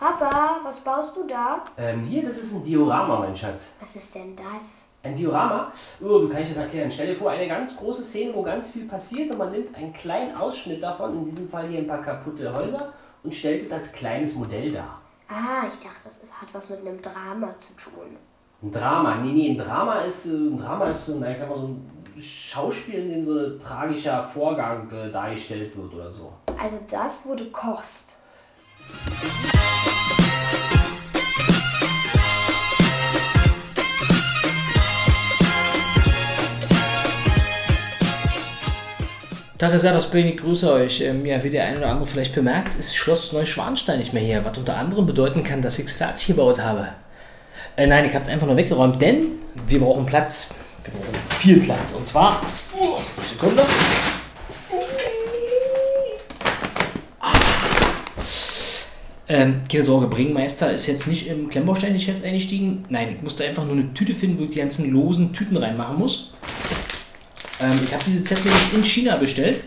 Papa, was baust du da? Ähm, hier, das ist ein Diorama, mein Schatz. Was ist denn das? Ein Diorama? Oh, wie kann ich das erklären? Stell dir vor, eine ganz große Szene, wo ganz viel passiert und man nimmt einen kleinen Ausschnitt davon, in diesem Fall hier ein paar kaputte Häuser, und stellt es als kleines Modell dar. Ah, ich dachte, das ist, hat was mit einem Drama zu tun. Ein Drama? Nee, nee, ein Drama ist, äh, ein Drama ist so, ein, ich sag mal, so ein Schauspiel, in dem so ein tragischer Vorgang äh, dargestellt wird oder so. Also das, wo du kochst. Tag ist das bin ich grüße euch. Ähm, ja, wie der eine oder andere vielleicht bemerkt, ist Schloss Neuschwanstein nicht mehr hier, was unter anderem bedeuten kann, dass ich es fertig gebaut habe. Äh, nein, ich habe es einfach nur weggeräumt, denn wir brauchen Platz. Wir brauchen viel Platz. Und zwar, oh, Sekunde. Ähm, keine Sorge, Bringmeister ist jetzt nicht im Klemmbaustein nicht jetzt eingestiegen. Nein, ich musste einfach nur eine Tüte finden, wo ich die ganzen losen Tüten reinmachen muss. Ähm, ich habe diese Zettel in China bestellt.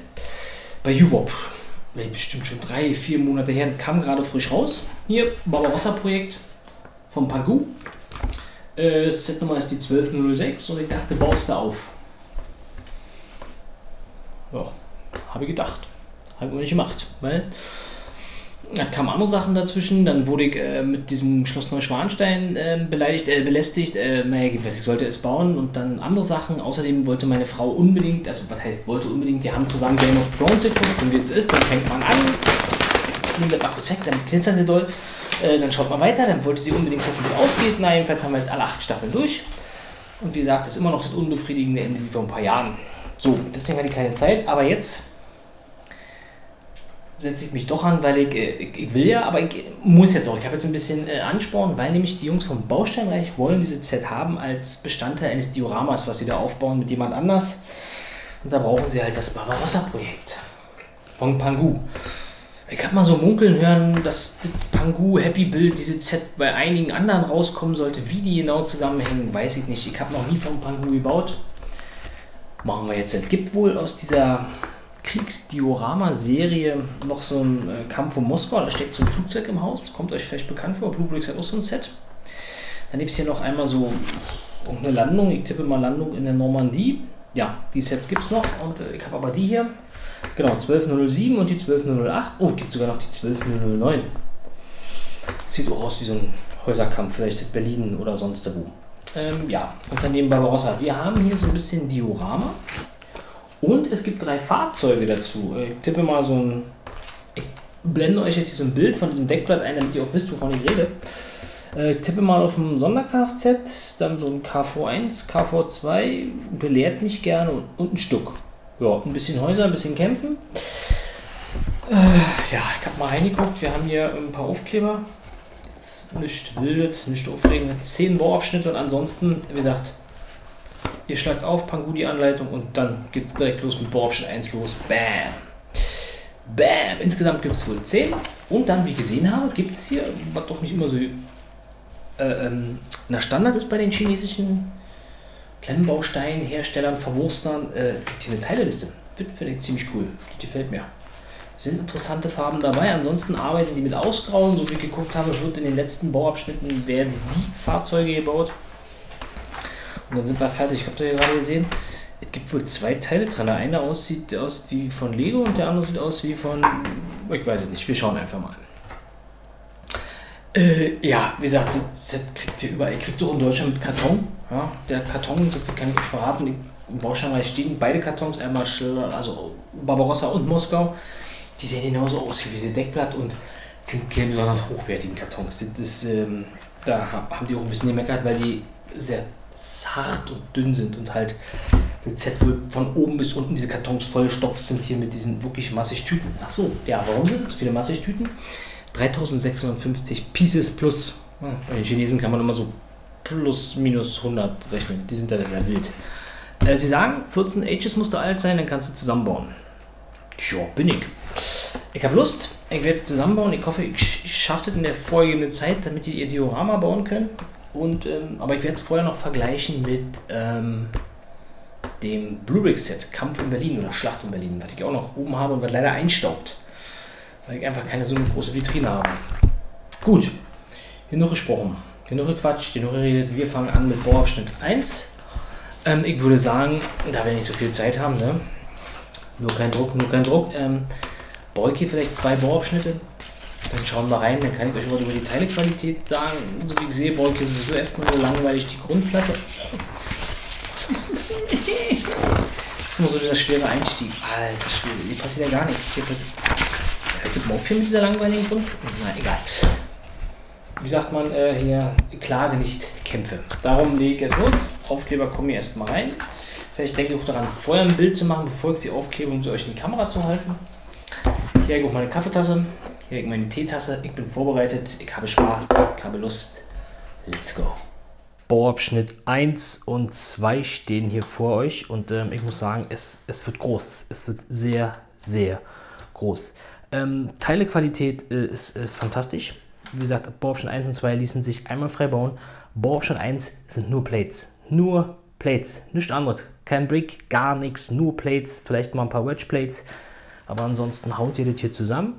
Bei Uwop. Bestimmt schon drei, vier Monate her. Das kam gerade frisch raus. Hier, Barbarossa-Projekt vom Pagu. Äh, das Setnummer ist die 1206 und ich dachte, baust du auf. Ja, habe ich gedacht. Habe ich nicht gemacht, weil da kamen andere Sachen dazwischen. Dann wurde ich äh, mit diesem Schloss Neuschwanstein äh, beleidigt, äh, belästigt. Äh, naja, ich sollte es bauen und dann andere Sachen. Außerdem wollte meine Frau unbedingt, also was heißt wollte unbedingt, wir haben zusammen Game of Thrones geguckt und wie es ist, dann fängt man an, das Akku weg, dann knistert sie doll. Äh, dann schaut man weiter, dann wollte sie unbedingt gucken, wie es ausgeht. Na, jedenfalls haben wir jetzt alle acht Staffeln durch. Und wie gesagt, das ist immer noch das unbefriedigende Ende wie vor ein paar Jahren. So, deswegen war die keine Zeit, aber jetzt setze ich mich doch an, weil ich, äh, ich, ich, will ja, aber ich muss jetzt auch. Ich habe jetzt ein bisschen äh, Ansporn, weil nämlich die Jungs vom Bausteinreich wollen diese Z haben als Bestandteil eines Dioramas, was sie da aufbauen mit jemand anders. Und da brauchen sie halt das Barbarossa-Projekt von Pangu. Ich habe mal so munkeln hören, dass das Pangu Happy Build, diese Z bei einigen anderen rauskommen sollte. Wie die genau zusammenhängen, weiß ich nicht. Ich habe noch nie von Pangu gebaut. Machen wir jetzt. Es gibt wohl aus dieser Kriegsdiorama-Serie noch so ein äh, Kampf um Moskau. Da steckt so ein Flugzeug im Haus. Kommt euch vielleicht bekannt vor. Blue Bricks hat auch so ein Set. Dann gibt es hier noch einmal so eine Landung. Ich tippe mal Landung in der Normandie. Ja, die Sets gibt es noch. Und äh, ich habe aber die hier. Genau, 1207 und die 1208. Oh, gibt sogar noch die 12009. Sieht auch aus wie so ein Häuserkampf, vielleicht Berlin oder sonst wo. Ähm, ja, Unternehmen Barbarossa. Wir haben hier so ein bisschen Diorama. Und es gibt drei Fahrzeuge dazu. Ich tippe mal so ein. Ich blende euch jetzt hier so ein Bild von diesem Deckblatt ein, damit ihr auch wisst, wovon ich rede. Ich tippe mal auf ein Sonder-Kfz, dann so ein KV1, KV2, belehrt mich gerne und, und ein Stück. Ja, ein bisschen Häuser, ein bisschen Kämpfen. Äh, ja, ich habe mal reingeguckt. Wir haben hier ein paar Aufkleber. Jetzt nicht wildet, nicht aufregend. Zehn Bauabschnitte und ansonsten, wie gesagt, Ihr schlagt auf, Pangudi-Anleitung und dann geht es direkt los mit Bauoption 1 los. Bam! Bam! Insgesamt gibt es wohl 10. Und dann, wie ich gesehen habe, gibt es hier, was doch nicht immer so äh, ähm, na Standard ist bei den chinesischen Klemmbausteinherstellern, Verwurstern, äh, gibt hier eine Teileliste. Finde ich ziemlich cool. Die gefällt mir. Sind interessante Farben dabei. Ansonsten arbeiten die mit Ausgrauen. So wie ich geguckt habe, wird in den letzten Bauabschnitten werden die Fahrzeuge gebaut. Und dann sind wir fertig. Ich habe da gerade gesehen, es gibt wohl zwei Teile dran. Der eine aussieht aus wie von Lego und der andere sieht aus wie von. Ich weiß es nicht. Wir schauen einfach mal. Äh, ja, wie gesagt, das Set kriegt ihr überall. Ihr kriegt doch in Deutschland mit Karton. Ja, der Karton, viel kann ich euch verraten. Im Bauscheinreich stehen beide Kartons, einmal also Barbarossa und Moskau. Die sehen genauso aus wie diese Deckblatt und sind keine besonders hochwertigen Kartons. Das, das ähm, da haben die auch ein bisschen gemeckert, weil die sehr zart und dünn sind und halt mit Z von oben bis unten diese Kartons vollstopft sind hier mit diesen wirklich massig Tüten. Achso, ja, warum sind das so viele massig Tüten? 3650 Pieces plus. bei den Chinesen kann man immer so plus minus 100 rechnen. Die sind da sehr wild. Äh, sie sagen, 14 Ages musst du alt sein, dann kannst du zusammenbauen. Tja, bin ich. Ich habe Lust, ich werde zusammenbauen. Ich hoffe, ich schaffe das in der folgenden Zeit, damit ihr ihr Diorama bauen könnt. Und, ähm, aber ich werde es vorher noch vergleichen mit ähm, dem Blu-ray-Set Kampf in Berlin oder Schlacht in Berlin, was ich auch noch oben habe und was leider einstaubt, weil ich einfach keine so eine große Vitrine habe. Gut, genug gesprochen, genug gequatscht, genug geredet. Wir fangen an mit Bohrabschnitt 1. Ähm, ich würde sagen, da wir nicht so viel Zeit haben, ne? nur kein Druck, nur kein Druck, ähm, baue hier vielleicht zwei Bohrabschnitte. Dann schauen wir rein, dann kann ich euch was über die Teilequalität sagen. So wie ich sehe, baue ich hier sowieso erstmal so langweilig die Grundplatte. Jetzt immer so dieser schwere Einstieg. Alter Schwede, hier passiert ja gar nichts. Hier passiert. Ja, gibt viel mit dieser langweiligen Grund. Na egal. Wie sagt man äh, hier? Klage nicht, kämpfe. Darum lege ich jetzt los. Aufkleber kommen hier erstmal rein. Vielleicht denke ich auch daran, vorher ein Bild zu machen, bevor ich sie aufklebe, um sie euch in die Kamera zu halten. Hier habe ich auch meine Kaffeetasse. Hier ich meine Teetasse. Ich bin vorbereitet. Ich habe Spaß. Ich habe Lust. Let's go. Bauabschnitt 1 und 2 stehen hier vor euch und ähm, ich muss sagen, es, es wird groß. Es wird sehr, sehr groß. Ähm, Teilequalität äh, ist äh, fantastisch. Wie gesagt, Bauabschnitt 1 und 2 ließen sich einmal frei bauen. Bauabschnitt 1 sind nur Plates. Nur Plates. Nichts anderes. Kein Brick, gar nichts. Nur Plates. Vielleicht mal ein paar Wedge Plates. Aber ansonsten haut ihr das hier zusammen.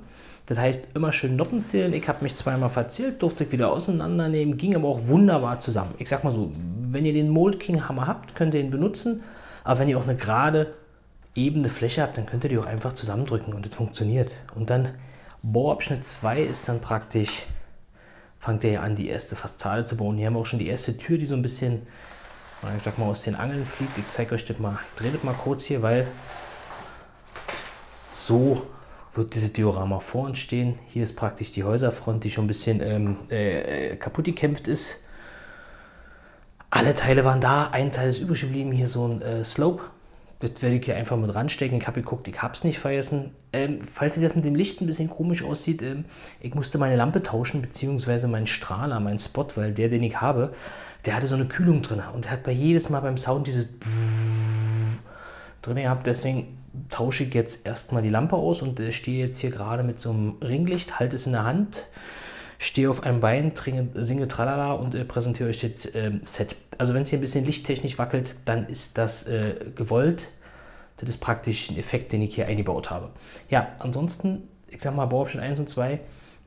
Das heißt, immer schön Noppen zählen. Ich habe mich zweimal verzählt, durfte wieder auseinandernehmen, ging aber auch wunderbar zusammen. Ich sag mal so, wenn ihr den Mold King Hammer habt, könnt ihr ihn benutzen. Aber wenn ihr auch eine gerade, ebene Fläche habt, dann könnt ihr die auch einfach zusammendrücken und das funktioniert. Und dann Bohrabschnitt 2 ist dann praktisch, fangt ihr an, die erste Fassade zu bauen. Hier haben wir auch schon die erste Tür, die so ein bisschen, ich sag mal, aus den Angeln fliegt. Ich zeige euch das mal, ich drehe das mal kurz hier, weil so wird dieses Diorama vor uns stehen. Hier ist praktisch die Häuserfront, die schon ein bisschen ähm, äh, kaputt gekämpft ist. Alle Teile waren da, ein Teil ist übrig geblieben, hier so ein äh, Slope. Das werde ich hier einfach mit ranstecken. Ich habe geguckt, ich habe es nicht vergessen. Ähm, falls es jetzt mit dem Licht ein bisschen komisch aussieht, ähm, ich musste meine Lampe tauschen, beziehungsweise meinen Strahler, meinen Spot, weil der, den ich habe, der hatte so eine Kühlung drin. Und der hat bei jedes Mal beim Sound dieses drin gehabt. Deswegen tausche ich jetzt erstmal die Lampe aus und äh, stehe jetzt hier gerade mit so einem Ringlicht, halte es in der Hand, stehe auf einem Bein, trinke, singe Tralala und äh, präsentiere euch das äh, Set. Also wenn es hier ein bisschen lichttechnisch wackelt, dann ist das äh, gewollt. Das ist praktisch ein Effekt, den ich hier eingebaut habe. Ja, ansonsten, ich sag mal, Bauoption 1 und 2,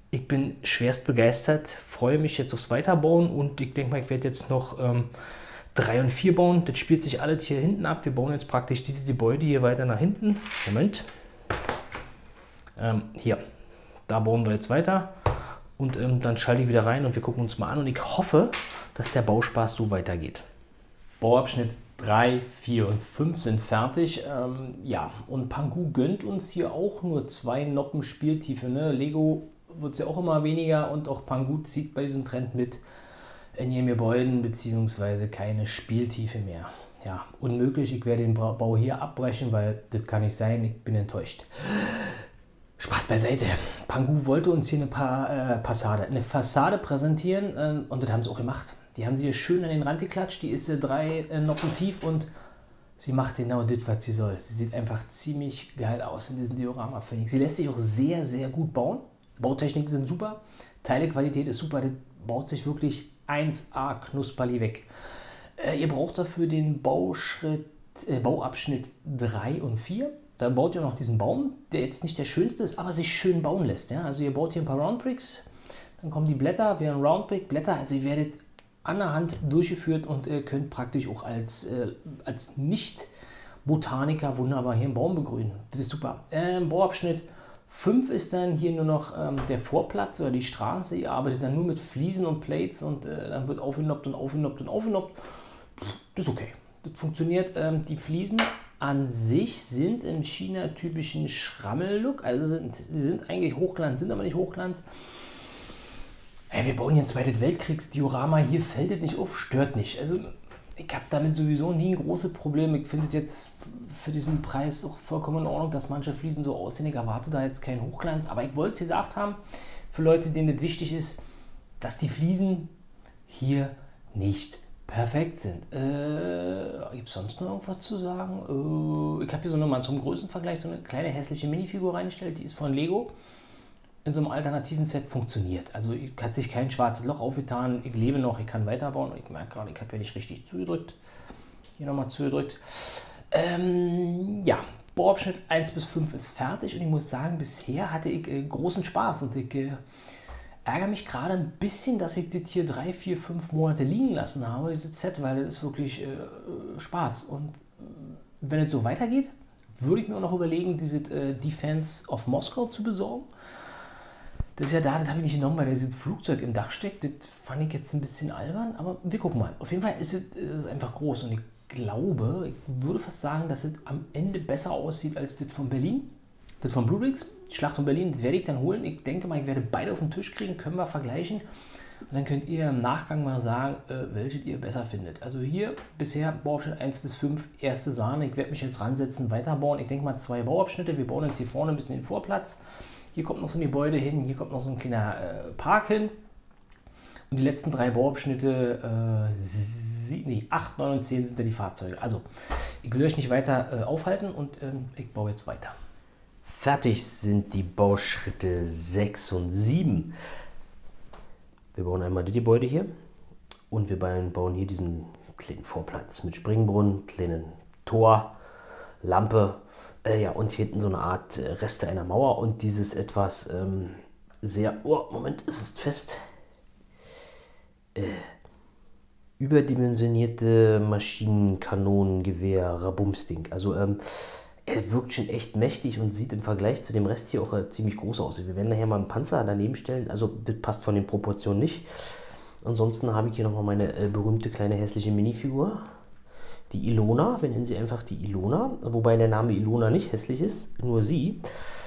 ich bin schwerst begeistert, freue mich jetzt aufs Weiterbauen und ich denke mal, ich werde jetzt noch ähm, 3 und 4 bauen. Das spielt sich alles hier hinten ab. Wir bauen jetzt praktisch diese Gebäude hier weiter nach hinten. Moment. Ähm, hier. Da bauen wir jetzt weiter. Und ähm, dann schalte ich wieder rein und wir gucken uns mal an. Und ich hoffe, dass der Bauspaß so weitergeht. Bauabschnitt 3, 4 und 5 sind fertig. Ähm, ja, und Pangu gönnt uns hier auch nur zwei Noppen Spieltiefe. Ne? Lego wird es ja auch immer weniger und auch Pangu zieht bei diesem Trend mit in ihren Gebäuden beziehungsweise keine Spieltiefe mehr. Ja, unmöglich. Ich werde den Bau hier abbrechen, weil das kann nicht sein. Ich bin enttäuscht. Spaß beiseite. Pangu wollte uns hier eine pa äh, Passade, eine Fassade präsentieren äh, und das haben sie auch gemacht. Die haben sie hier schön an den Rand geklatscht. Die ist äh, drei äh, Noppen tief und sie macht genau das, was sie soll. Sie sieht einfach ziemlich geil aus in diesem Diorama, finde ich. Sie lässt sich auch sehr, sehr gut bauen. Bautechniken sind super. Teilequalität ist super. Das baut sich wirklich 1a Knusperli weg. Äh, ihr braucht dafür den Bauschritt, äh, Bauabschnitt 3 und 4. Dann baut ihr noch diesen Baum, der jetzt nicht der schönste ist, aber sich schön bauen lässt. Ja? Also ihr baut hier ein paar Roundbricks, dann kommen die Blätter, wieder ein Roundbrick, Blätter. Also ihr werdet an der Hand durchgeführt und äh, könnt praktisch auch als, äh, als Nicht-Botaniker wunderbar hier einen Baum begrünen. Das ist super. Ähm, Bauabschnitt 5 ist dann hier nur noch ähm, der Vorplatz oder die Straße. Ihr arbeitet dann nur mit Fliesen und Plates und äh, dann wird aufgenoppt und aufgenoppt und aufgenoppt. Das ist okay. Das funktioniert. Ähm, die Fliesen an sich sind im China-typischen Schrammel-Look. Also sind, sind eigentlich Hochglanz, sind aber nicht Hochglanz. Hey, wir bauen hier ein zweites Weltkriegsdiorama. Hier fällt es nicht auf, stört nicht. Also ich habe damit sowieso nie ein großes Problem. Ich finde jetzt für diesen Preis auch vollkommen in Ordnung, dass manche Fliesen so aussehen. Ich erwarte da jetzt keinen Hochglanz. Aber ich wollte es gesagt haben, für Leute, denen es wichtig ist, dass die Fliesen hier nicht perfekt sind. Äh, Gibt es sonst noch irgendwas zu sagen? Äh, ich habe hier so nochmal zum Größenvergleich so eine kleine hässliche Minifigur reingestellt. Die ist von Lego in so einem alternativen Set funktioniert. Also hat sich kein schwarzes Loch aufgetan. Ich lebe noch, ich kann weiterbauen. Ich merke gerade, ich habe ja nicht richtig zugedrückt. Hier nochmal zugedrückt. Ähm, ja, Bohrabschnitt 1 bis 5 ist fertig und ich muss sagen, bisher hatte ich äh, großen Spaß und ich äh, ärgere mich gerade ein bisschen, dass ich das hier drei, vier, fünf Monate liegen lassen habe, dieses Set, weil das ist wirklich äh, Spaß. Und äh, wenn es so weitergeht, würde ich mir auch noch überlegen, diese äh, Defense of Moskau zu besorgen. Das ist ja da, das habe ich nicht genommen, weil dieses Flugzeug im Dach steckt. Das fand ich jetzt ein bisschen albern, aber wir gucken mal. Auf jeden Fall ist es, ist einfach groß und ich glaube, ich würde fast sagen, dass es am Ende besser aussieht als das von Berlin. Das von Blue Bricks, Schlacht von Berlin, werde ich dann holen. Ich denke mal, ich werde beide auf den Tisch kriegen, können wir vergleichen. Und dann könnt ihr im Nachgang mal sagen, äh, welches ihr besser findet. Also hier bisher Bauabschnitt 1 bis 5, erste Sahne. Ich werde mich jetzt ransetzen, weiterbauen. Ich denke mal zwei Bauabschnitte. Wir bauen jetzt hier vorne ein bisschen den Vorplatz. Hier kommt noch so ein Gebäude hin, hier kommt noch so ein kleiner äh, Park hin. Und die letzten drei Bauabschnitte, äh, sie, nee, 8, 9 und 10 sind da die Fahrzeuge. Also, ich will euch nicht weiter äh, aufhalten und ähm, ich baue jetzt weiter. Fertig sind die Bauschritte 6 und 7. Wir bauen einmal die Gebäude hier und wir bauen hier diesen kleinen Vorplatz mit Springbrunnen, kleinen Tor, Lampe äh, ja, und hier hinten so eine Art äh, Reste einer Mauer und dieses etwas ähm, sehr, oh, Moment, es ist fest, äh, überdimensionierte Maschinenkanonengewehr Rabumsding. Also ähm, er wirkt schon echt mächtig und sieht im Vergleich zu dem Rest hier auch äh, ziemlich groß aus. Wir werden nachher mal einen Panzer daneben stellen, also das passt von den Proportionen nicht. Ansonsten habe ich hier nochmal meine äh, berühmte kleine hässliche Minifigur die Ilona, wir nennen sie einfach die Ilona, wobei der Name Ilona nicht hässlich ist, nur sie.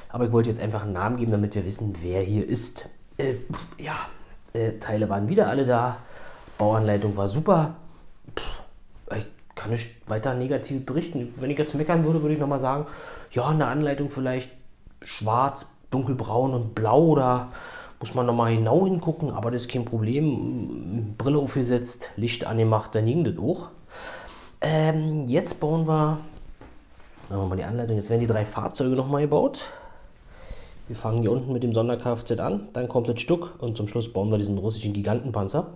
Aber ich wollte jetzt einfach einen Namen geben, damit wir wissen, wer hier ist. Äh, ja, äh, Teile waren wieder alle da. Bauanleitung war super. Pff, ich kann nicht weiter negativ berichten. Wenn ich jetzt meckern würde, würde ich nochmal sagen, ja, eine Anleitung vielleicht schwarz, dunkelbraun und blau oder muss man nochmal genau hingucken, aber das ist kein Problem. Brille aufgesetzt, Licht angemacht, dann ging das auch. Ähm, jetzt bauen wir, machen wir mal die Anleitung, jetzt werden die drei Fahrzeuge nochmal gebaut. Wir fangen hier unten mit dem Sonder-Kfz an, dann kommt das Stück und zum Schluss bauen wir diesen russischen Gigantenpanzer.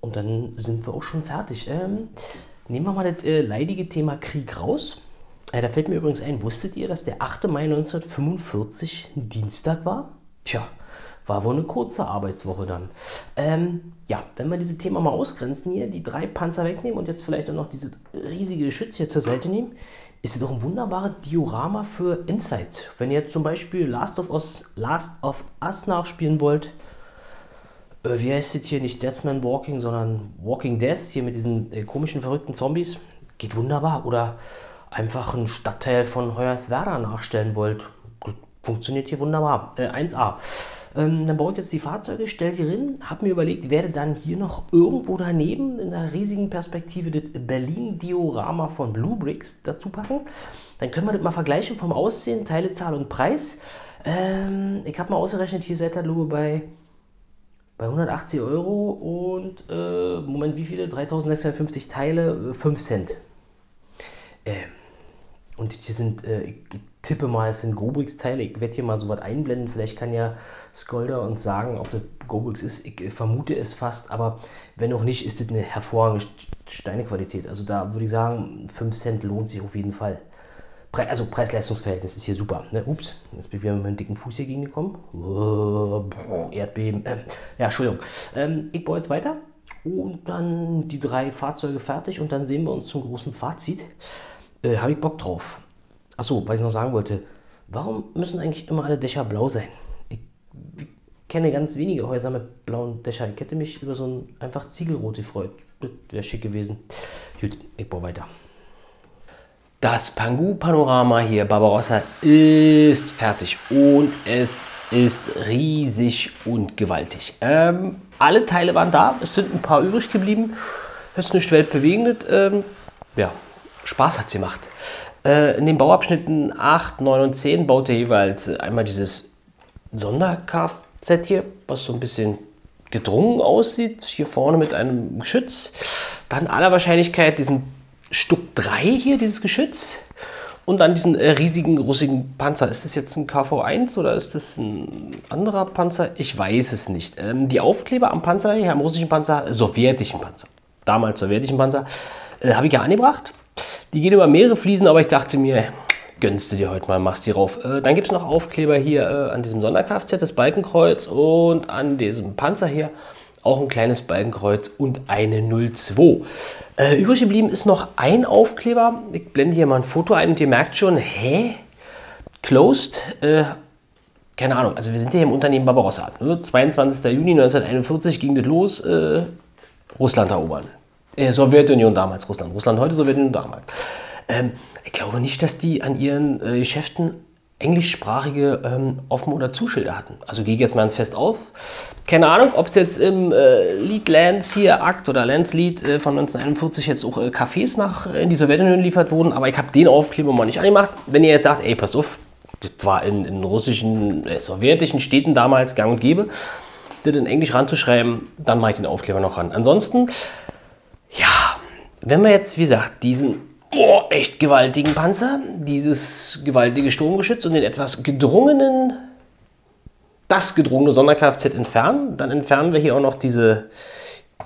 Und dann sind wir auch schon fertig. Ähm, nehmen wir mal das äh, leidige Thema Krieg raus. Äh, da fällt mir übrigens ein, wusstet ihr, dass der 8. Mai 1945 ein Dienstag war? Tja, war wohl eine kurze Arbeitswoche dann. Ähm, ja, wenn wir dieses Thema mal ausgrenzen hier, die drei Panzer wegnehmen und jetzt vielleicht auch noch diese riesige Geschütz hier zur Seite nehmen, ist es doch ein wunderbares Diorama für Insight. Wenn ihr zum Beispiel Last of Us, Last of Us nachspielen wollt, äh, wie heißt es hier, nicht Deathman Walking, sondern Walking Death, hier mit diesen äh, komischen, verrückten Zombies, geht wunderbar. Oder einfach einen Stadtteil von Hoyerswerda nachstellen wollt, funktioniert hier wunderbar. Äh, 1A. Ähm, dann baue ich jetzt die Fahrzeuge, stelle die rein, habe mir überlegt, werde dann hier noch irgendwo daneben in einer riesigen Perspektive das Berlin-Diorama von Blue Bricks dazu packen. Dann können wir das mal vergleichen vom Aussehen, Teile, Zahl und Preis. Ähm, ich habe mal ausgerechnet, hier seid ihr bei, bei 180 Euro und äh, Moment, wie viele? 3650 Teile, 5 äh, Cent. Ähm, und hier sind, äh, ich tippe mal, es sind Gobrix-Teile. Ich werde hier mal so was einblenden. Vielleicht kann ja Skolder uns sagen, ob das Gobrix ist. Ich vermute es fast, aber wenn auch nicht, ist das eine hervorragende Steinequalität. Also da würde ich sagen, 5 Cent lohnt sich auf jeden Fall. Pre also Preis-Leistungs-Verhältnis ist hier super. Ne? Ups, jetzt bin ich wieder mit meinem dicken Fuß hier gegengekommen. Oh, Erdbeben. Äh, ja, Entschuldigung. Ähm, ich baue jetzt weiter und dann die drei Fahrzeuge fertig und dann sehen wir uns zum großen Fazit. Äh, Habe ich Bock drauf. Achso, weil ich noch sagen wollte, warum müssen eigentlich immer alle Dächer blau sein? Ich, ich kenne ganz wenige Häuser mit blauen Dächern. Ich hätte mich über so ein einfach Ziegelrot gefreut. Das wäre schick gewesen. Gut, ich baue weiter. Das Pangu-Panorama hier, Barbarossa, ist fertig und es ist riesig und gewaltig. Ähm, alle Teile waren da, es sind ein paar übrig geblieben. Das ist nicht weltbewegend. Ähm, ja, Spaß hat sie gemacht. Äh, in den Bauabschnitten 8, 9 und 10 baut er jeweils einmal dieses Sonder-Kfz hier, was so ein bisschen gedrungen aussieht, hier vorne mit einem Geschütz. Dann aller Wahrscheinlichkeit diesen Stück 3 hier, dieses Geschütz. Und dann diesen äh, riesigen russigen Panzer. Ist das jetzt ein KV-1 oder ist das ein anderer Panzer? Ich weiß es nicht. Ähm, die Aufkleber am Panzer, hier am russischen Panzer, sowjetischen Panzer, damals sowjetischen Panzer, äh, habe ich ja angebracht. Die gehen über mehrere Fliesen, aber ich dachte mir, gönnst du dir heute mal, machst die rauf. Äh, dann gibt es noch Aufkleber hier äh, an diesem Sonderkfz, das Balkenkreuz und an diesem Panzer hier auch ein kleines Balkenkreuz und eine 02. Äh, übrig geblieben ist noch ein Aufkleber. Ich blende hier mal ein Foto ein und ihr merkt schon, hä? Closed? Äh, keine Ahnung, also wir sind hier im Unternehmen Barbarossa. Ne? 22. Juni 1941 ging das los, äh, Russland erobern. Äh, Sowjetunion damals, Russland. Russland heute, Sowjetunion damals. Ähm, ich glaube nicht, dass die an ihren äh, Geschäften englischsprachige ähm, Offen- oder Zuschilder hatten. Also gehe ich jetzt mal ins Fest auf. Keine Ahnung, ob es jetzt im äh, Lied Lance hier, Akt oder Lance Lied äh, von 1941 jetzt auch äh, Cafés nach äh, in die Sowjetunion geliefert wurden, aber ich habe den Aufkleber mal nicht angemacht. Wenn ihr jetzt sagt, ey, pass auf, das war in, in russischen, äh, sowjetischen Städten damals gang und gäbe, das in Englisch ranzuschreiben, dann mache ich den Aufkleber noch ran. Ansonsten, wenn wir jetzt, wie gesagt, diesen oh, echt gewaltigen Panzer, dieses gewaltige Sturmgeschütz und den etwas gedrungenen, das gedrungene Sonderkfz entfernen, dann entfernen wir hier auch noch diese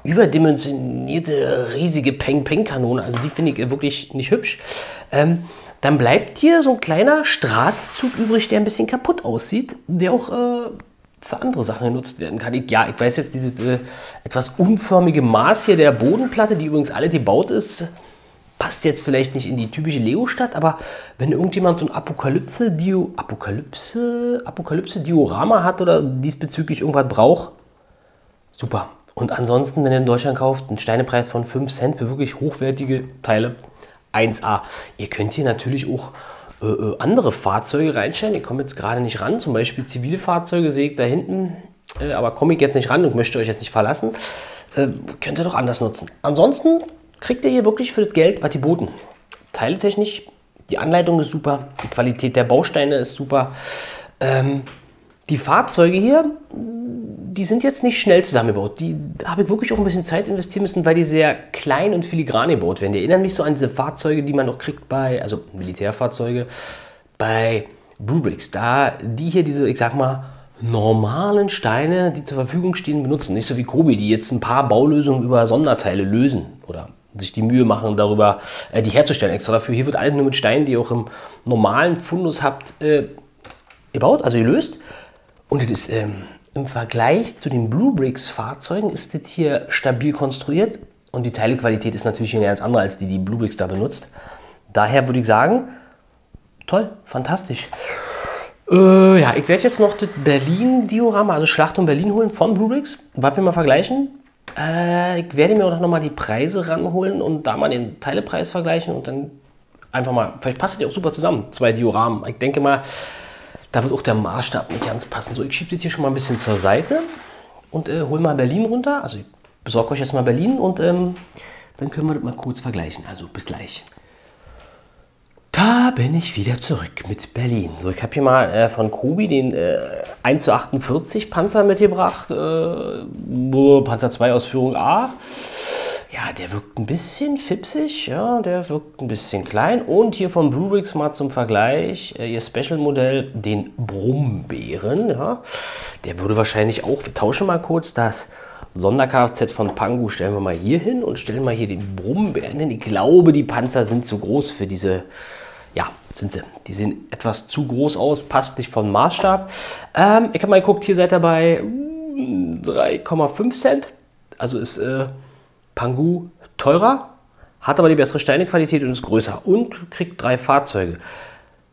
überdimensionierte, riesige Peng-Peng-Kanone. Also die finde ich wirklich nicht hübsch. Ähm, dann bleibt hier so ein kleiner Straßenzug übrig, der ein bisschen kaputt aussieht, der auch äh, für andere Sachen genutzt werden kann. Ich, ja, ich weiß jetzt, diese äh, etwas unförmige Maß hier der Bodenplatte, die übrigens alle gebaut ist, passt jetzt vielleicht nicht in die typische Lego-Stadt, aber wenn irgendjemand so ein Apokalypse-Dio, Apokalypse, Apokalypse-Diorama hat oder diesbezüglich irgendwas braucht, super. Und ansonsten, wenn ihr in Deutschland kauft, einen Steinepreis von 5 Cent für wirklich hochwertige Teile, 1A. Ihr könnt hier natürlich auch äh, äh, andere Fahrzeuge reinstellen. Ich komme jetzt gerade nicht ran, zum Beispiel zivile Fahrzeuge sehe ich da hinten, äh, aber komme ich jetzt nicht ran und möchte euch jetzt nicht verlassen. Äh, könnt ihr doch anders nutzen. Ansonsten kriegt ihr hier wirklich für das Geld, was die boten. Teiletechnisch, die Anleitung ist super, die Qualität der Bausteine ist super. Ähm, die Fahrzeuge hier, die sind jetzt nicht schnell zusammengebaut. Die habe ich wirklich auch ein bisschen Zeit investieren müssen, weil die sehr klein und filigran gebaut werden. Die erinnern mich so an diese Fahrzeuge, die man noch kriegt bei, also Militärfahrzeuge, bei Brubricks. Da die hier diese, ich sag mal, normalen Steine, die zur Verfügung stehen, benutzen. Nicht so wie Kobi, die jetzt ein paar Baulösungen über Sonderteile lösen oder sich die Mühe machen, darüber äh, die herzustellen extra dafür. Hier wird alles nur mit Steinen, die ihr auch im normalen Fundus habt, äh, gebaut, also gelöst. Und das ähm, im Vergleich zu den Blue Bricks Fahrzeugen ist das hier stabil konstruiert und die Teilequalität ist natürlich eine ganz andere als die, die Blue Bricks da benutzt. Daher würde ich sagen, toll, fantastisch. Äh, ja, ich werde jetzt noch das Berlin-Diorama, also Schlachtung Berlin holen von Blue Bricks. Was wir mal vergleichen. Äh, ich werde mir auch noch mal die Preise ranholen und da mal den Teilepreis vergleichen und dann einfach mal, vielleicht passt die auch super zusammen, zwei Dioramen. Ich denke mal, da wird auch der Maßstab nicht ganz passen. So, ich schiebe das hier schon mal ein bisschen zur Seite und äh, hole mal Berlin runter. Also ich besorge euch jetzt mal Berlin und ähm, dann können wir das mal kurz vergleichen. Also bis gleich. Da bin ich wieder zurück mit Berlin. So, ich habe hier mal äh, von Kobi den äh, 1 zu 48 Panzer mitgebracht. Äh, Panzer 2 Ausführung A. Ja, der wirkt ein bisschen fipsig, ja, der wirkt ein bisschen klein. Und hier von Brewrix mal zum Vergleich, äh, ihr Special-Modell, den Brummbären, ja. Der würde wahrscheinlich auch, wir tauschen mal kurz das Sonder-Kfz von Pangu, stellen wir mal hier hin und stellen mal hier den Brummbären hin. Ich glaube, die Panzer sind zu groß für diese ja, sind sie. Die sehen etwas zu groß aus, passt nicht vom Maßstab. Ähm, ich habe mal geguckt, hier seid ihr bei 3,5 Cent. Also ist äh, Pangu teurer, hat aber die bessere Steinequalität und ist größer und kriegt drei Fahrzeuge.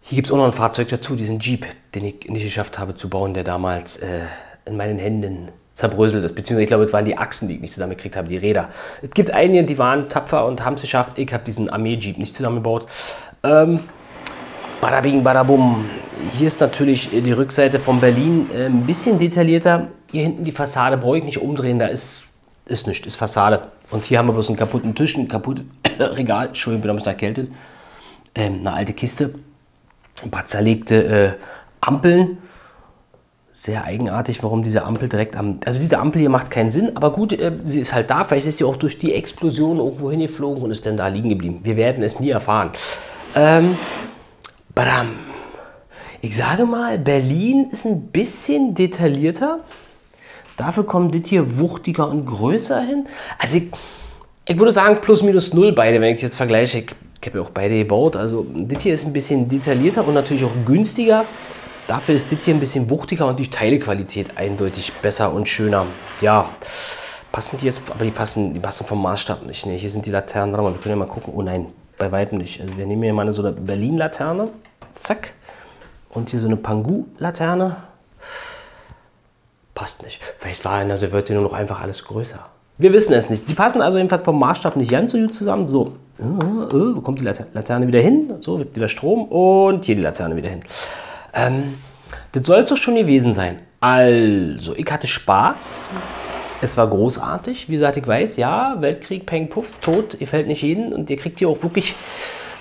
Hier gibt es auch noch ein Fahrzeug dazu, diesen Jeep, den ich nicht geschafft habe zu bauen, der damals äh, in meinen Händen zerbröselt ist. Beziehungsweise ich glaube, es waren die Achsen, die ich nicht zusammengekriegt habe, die Räder. Es gibt einige, die waren tapfer und haben es geschafft. Ich habe diesen Armee-Jeep nicht zusammengebaut. Ähm, Badabing, badabum. Hier ist natürlich die Rückseite von Berlin äh, ein bisschen detaillierter. Hier hinten die Fassade brauche ich nicht umdrehen, da ist, ist nichts, ist Fassade. Und hier haben wir bloß einen kaputten Tisch, ein kaputtes Regal, Entschuldigung, bin ein bisschen erkältet. Ähm, eine alte Kiste, ein paar zerlegte äh, Ampeln. Sehr eigenartig, warum diese Ampel direkt am... Also diese Ampel hier macht keinen Sinn, aber gut, äh, sie ist halt da. Vielleicht ist sie auch durch die Explosion irgendwo hingeflogen und ist dann da liegen geblieben. Wir werden es nie erfahren. Ähm, badam. Ich sage mal, Berlin ist ein bisschen detaillierter. Dafür kommt das hier wuchtiger und größer hin. Also ich, ich würde sagen plus minus null beide, wenn ich es jetzt vergleiche. Ich Ich habe ja auch beide gebaut. Also das hier ist ein bisschen detaillierter und natürlich auch günstiger. Dafür ist das hier ein bisschen wuchtiger und die Teilequalität eindeutig besser und schöner. Ja, passen die jetzt, aber die passen, die passen vom Maßstab nicht. Ne? Hier sind die Laternen, warte mal, wir können ja mal gucken. Oh nein, bei weitem nicht. Also wir nehmen hier mal eine, so eine Berlin-Laterne. Zack. Und hier so eine Pangu-Laterne. Passt nicht. Vielleicht war in der nur noch einfach alles größer. Wir wissen es nicht. Sie passen also jedenfalls vom Maßstab nicht ganz so gut zusammen. So, äh, äh, wo kommt die Laterne wieder hin? So, wird wieder Strom und hier die Laterne wieder hin. Ähm, das soll es doch schon gewesen sein. Also, ich hatte Spaß. Es war großartig. Wie gesagt, ich weiß, ja, Weltkrieg, Peng, Puff, tot, ihr fällt nicht jeden. Und ihr kriegt hier auch wirklich,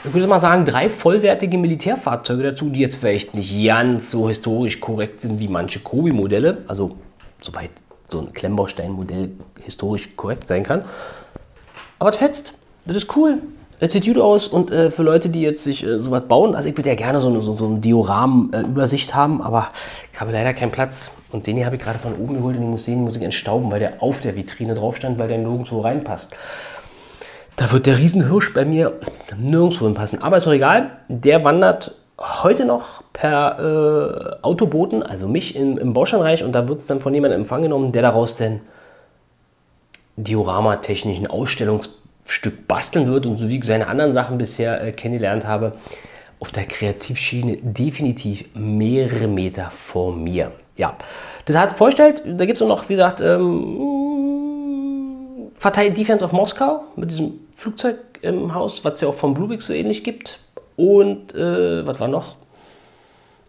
ich würde mal sagen, drei vollwertige Militärfahrzeuge dazu, die jetzt vielleicht nicht ganz so historisch korrekt sind wie manche Kobi-Modelle. Also, soweit so ein Klemmbaustein-Modell historisch korrekt sein kann. Aber es fetzt. Das ist cool. Es sieht gut aus und äh, für Leute, die jetzt sich äh, sowas bauen, also ich würde ja gerne so eine, so, so eine Dioramen-Übersicht äh, haben, aber ich habe leider keinen Platz. Und den hier habe ich gerade von oben geholt und den muss sehen, muss ich entstauben, weil der auf der Vitrine drauf stand, weil der nirgendwo reinpasst. Da wird der Riesenhirsch bei mir nirgendwo hinpassen. Aber ist doch egal. Der wandert heute noch per äh, Autoboten, also mich im, im Bauschanreich, und da wird es dann von jemandem empfangen genommen, der daraus den Diorama-technischen Ausstellungsstück basteln wird und so wie ich seine anderen Sachen bisher äh, kennengelernt habe, auf der Kreativschiene definitiv mehrere Meter vor mir. Ja, das hat es vorgestellt. Da gibt es noch, wie gesagt, ähm, Verteilt Defense of Moskau mit diesem Flugzeug im Haus, was es ja auch vom Bluebeck so ähnlich gibt. Und äh, was war noch?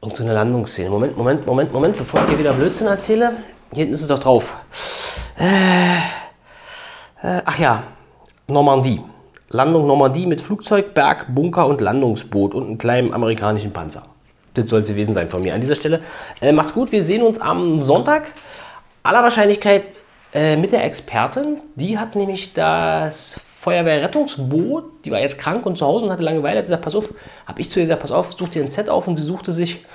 Und so eine Landungsszene. Moment, Moment, Moment, Moment, bevor ich hier wieder Blödsinn erzähle. Hier hinten ist es doch drauf. Äh, äh, ach ja, Normandie. Landung Normandie mit Flugzeug, Berg, Bunker und Landungsboot und einem kleinen amerikanischen Panzer. Das soll es gewesen sein von mir an dieser Stelle. Äh, macht's gut, wir sehen uns am Sonntag. Aller Wahrscheinlichkeit äh, mit der Expertin. Die hat nämlich das Feuerwehrrettungsboot, die war jetzt krank und zu Hause und hatte Langeweile, hat gesagt, pass auf, habe ich zu ihr gesagt, pass auf, such dir ein Set auf und sie suchte sich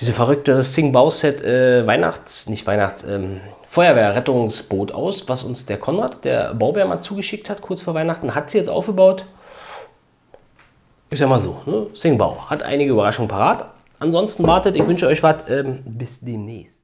diese verrückte Sing-Bau-Set äh, Weihnachts, nicht Weihnachts, ähm, Feuerwehrrettungsboot aus, was uns der Konrad, der Baubär, mal zugeschickt hat, kurz vor Weihnachten, hat sie jetzt aufgebaut. Ich sag mal so, ne? Singbau hat einige Überraschungen parat. Ansonsten wartet, ich wünsche euch was, ähm, bis demnächst.